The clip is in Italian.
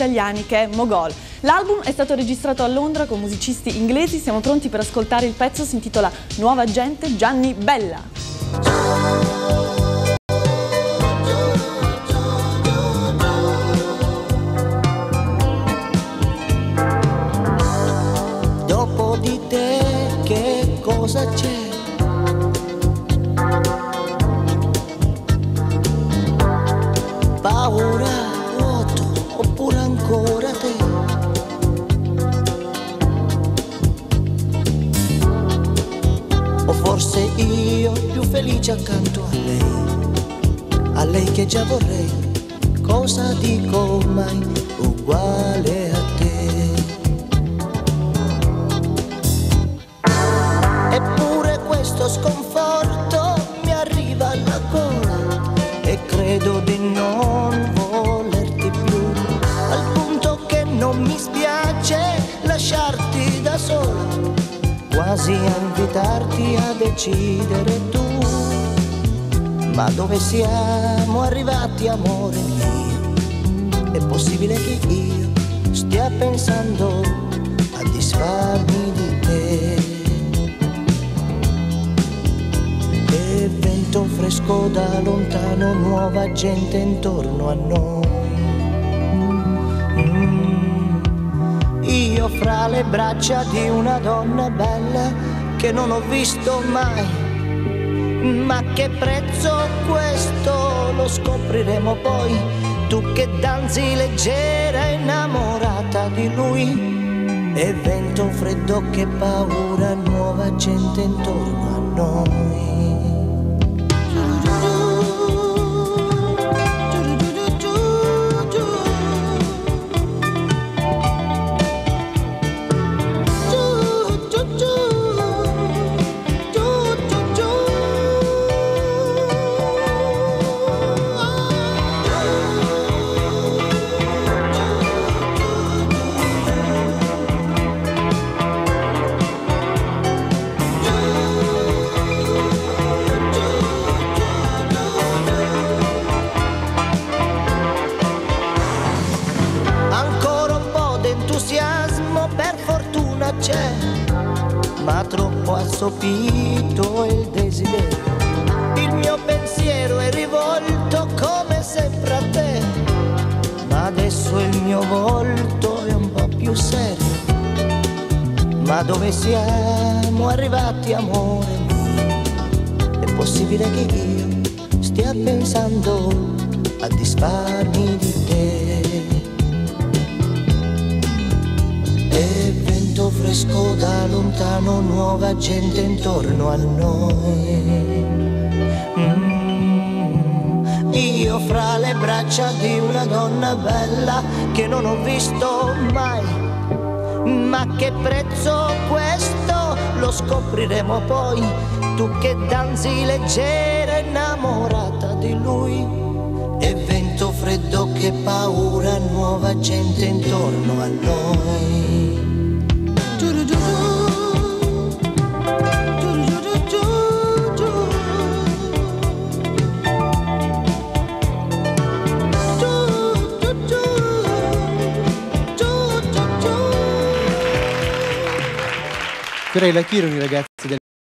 italiani che è Mogol. L'album è stato registrato a Londra con musicisti inglesi, siamo pronti per ascoltare il pezzo, si intitola Nuova gente Gianni Bella. cosa c'è. Io più felice accanto a lei, a lei che già vorrei, cosa dico mai? Uguale a quasi a invitarti a decidere tu. Ma dove siamo arrivati, amore mio? È possibile che io stia pensando a disfarmi di te? vento fresco da lontano, nuova gente intorno a noi. Fra le braccia di una donna bella che non ho visto mai. Ma che prezzo questo lo scopriremo poi. Tu che danzi leggera innamorata di lui. E vento freddo che paura, nuova gente intorno a noi. Assopito il desiderio. Il mio pensiero è rivolto come sempre a te, ma adesso il mio volto è un po' più serio. Ma dove siamo arrivati, amore? È possibile che io stia pensando a disfarmi di te? Fresco da lontano, nuova gente intorno a noi. Mm. Io fra le braccia di una donna bella che non ho visto mai. Ma che prezzo questo lo scopriremo poi. Tu che danzi leggera innamorata di lui. E vento freddo che paura, nuova gente intorno a noi. Fiorella, chi erano i ragazzi